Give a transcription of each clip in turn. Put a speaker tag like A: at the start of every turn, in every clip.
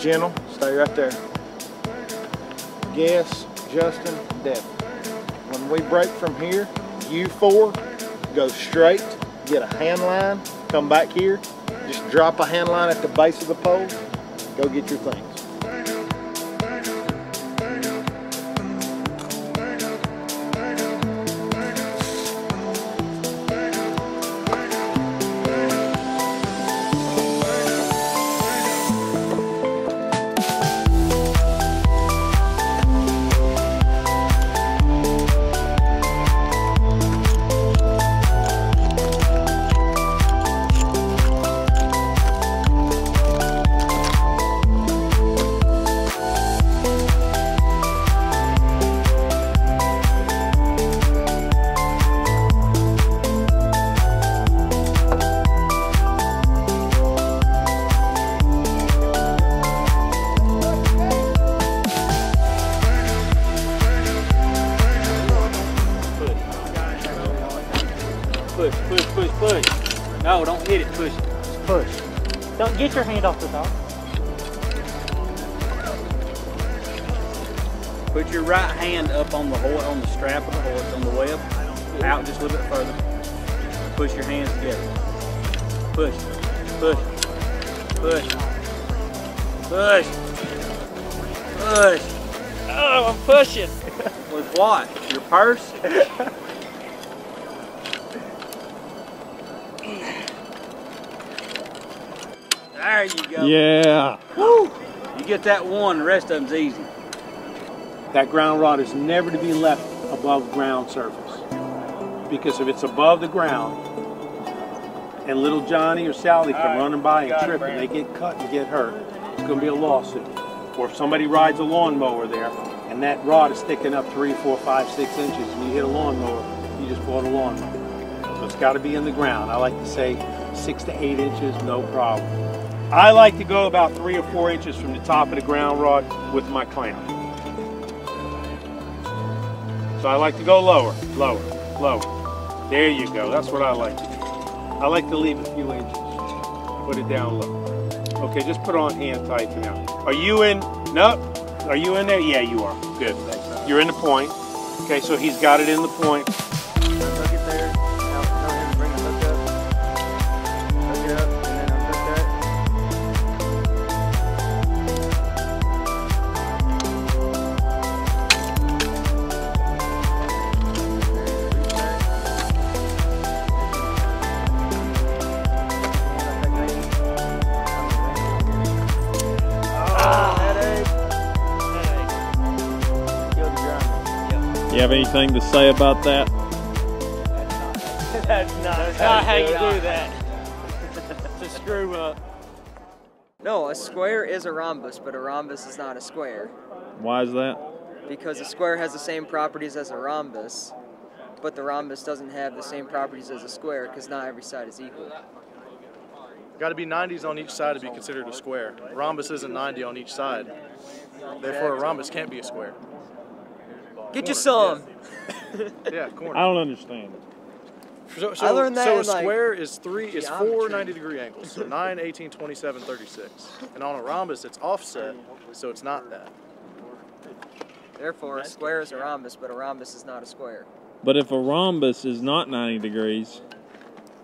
A: Gentle, stay right there. Guess, Justin, Devin. When we break from here, you four go straight, get a hand line, come back here, just drop a hand line at the base of the pole, go get your things.
B: Push, push, push, push. No, don't hit it, push it.
A: Just push.
C: Don't get your hand off the top.
B: Put your right hand up on the horse, on the strap of the horse, on the web. Out just a little bit further. Push your hands together. Push, push, push, push, push.
C: Oh, I'm pushing.
B: With what? Your purse? There you go.
D: Yeah.
B: You get that one, the rest of them's easy.
D: That ground rod is never to be left above ground surface. Because if it's above the ground, and little Johnny or Sally come running by and trip and they get cut and get hurt, it's going to be a lawsuit. Or if somebody rides a lawnmower there and that rod is sticking up three, four, five, six inches and you hit a lawnmower, you just bought a lawnmower. So it's got to be in the ground. I like to say six to eight inches, no problem. I like to go about three or four inches from the top of the ground rod with my clamp. So I like to go lower, lower, lower. There you go. That's what I like to do. I like to leave a few inches. Put it down low. Okay, just put on hand tight for now. Are you in? No. Are you in there? Yeah, you are. Good. You're in the point. Okay, so he's got it in the point. You have anything to say about that?
C: That's not, That's not how you do that. to screw up.
E: No, a square is a rhombus, but a rhombus is not a square.
D: Why is that?
E: Because a square has the same properties as a rhombus, but the rhombus doesn't have the same properties as a square because not every side is equal.
F: Got to be 90s on each side to be considered a square. Rhombus isn't 90 on each side. Therefore, a rhombus can't be a square.
E: Get you some!
F: Yeah,
D: I don't understand it.
F: So,
E: I learned that
F: so a
E: in, like,
F: square is three is four 90 degree angles. So 9, 18, 27, 36. And on a rhombus, it's offset, so it's not that.
E: Therefore, a square is a rhombus, but a rhombus is not a square.
D: But if a rhombus is not 90 degrees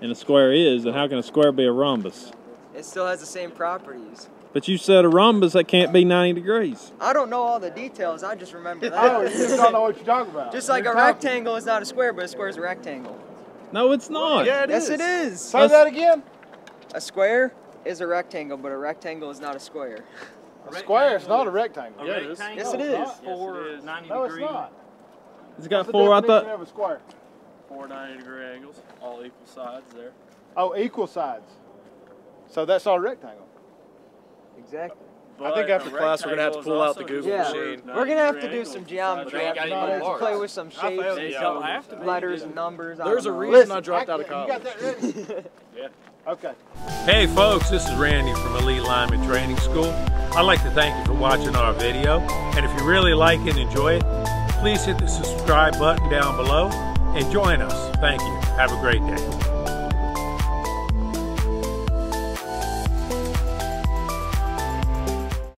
D: and a square is, then how can a square be a rhombus?
E: It still has the same properties.
D: But you said a rhombus that can't be 90 degrees.
E: I don't know all the details, I just remember that.
A: Oh, you just don't know what you're talking about.
E: just like
A: You're
E: a
A: talking-
E: rectangle is not a square, but a square is a rectangle.
D: No, it's not.
F: Yeah, it
E: yes,
F: is.
E: it is.
A: Say that again.
E: A square is a rectangle, but a rectangle is not a square.
A: A square is not a rectangle.
F: Yeah, it is.
E: Yes, it is.
B: Four 90
A: No, it's
B: degree,
A: not.
D: It's got
A: What's the
D: four. I
A: definition
D: thought.
A: of a square.
B: four 90 degree angles, all equal sides there.
A: Oh, equal sides. So that's not a rectangle.
E: Exactly.
F: I think after class, we're going to have to pull out the Google
E: Yeah.
F: machine.
E: We're gonna have to do some geometry
A: ain't
E: after
A: got
E: play with some shapes,
B: They don't have to
E: letters and numbers.
F: There's a
E: don't know.
F: reason I dropped out of
A: You
F: college.
A: got that?
B: Yeah.
A: Okay.
D: Hey folks, this is Randy from Elite Lineman Training School. I'd like to thank you for watching our video. And if you really like it and enjoy it, please hit the subscribe button down below and join us. Thank you. Have a great day.